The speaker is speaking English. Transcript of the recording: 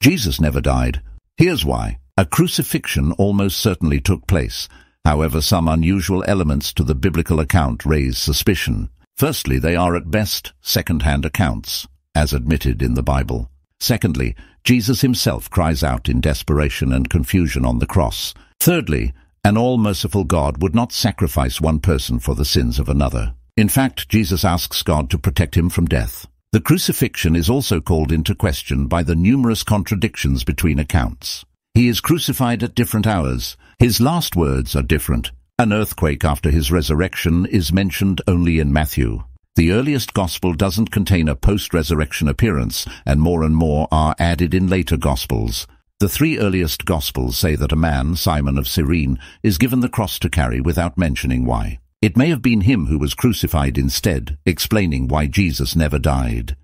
Jesus never died. Here's why. A crucifixion almost certainly took place. However, some unusual elements to the biblical account raise suspicion. Firstly, they are at best second-hand accounts, as admitted in the Bible. Secondly, Jesus himself cries out in desperation and confusion on the cross. Thirdly, an all-merciful God would not sacrifice one person for the sins of another. In fact, Jesus asks God to protect him from death. The crucifixion is also called into question by the numerous contradictions between accounts. He is crucified at different hours. His last words are different. An earthquake after his resurrection is mentioned only in Matthew. The earliest gospel doesn't contain a post-resurrection appearance, and more and more are added in later gospels. The three earliest gospels say that a man, Simon of Cyrene, is given the cross to carry without mentioning why. It may have been him who was crucified instead, explaining why Jesus never died.